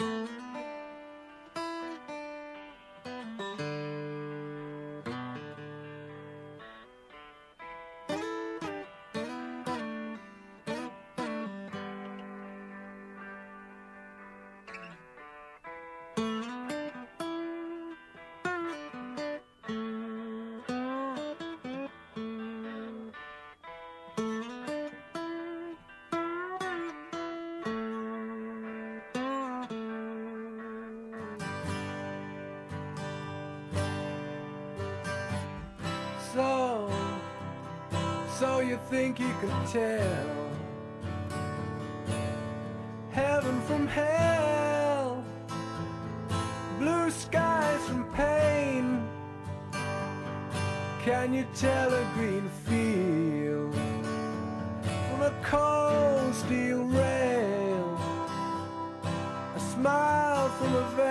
So, so you think you can tell heaven from hell, blue skies from pain? Can you tell a green field from a cold steel rail? A smile from a veil